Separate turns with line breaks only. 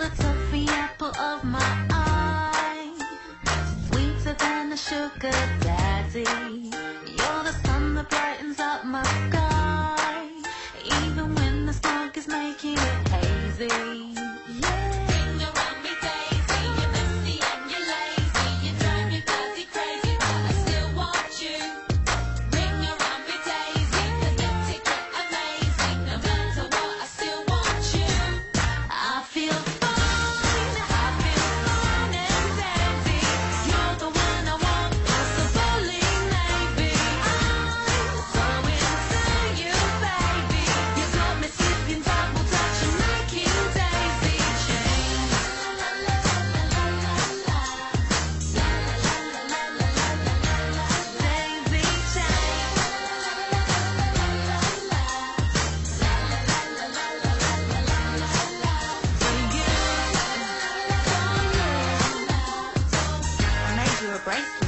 The every apple of my eye, sweeter than the sugar. break.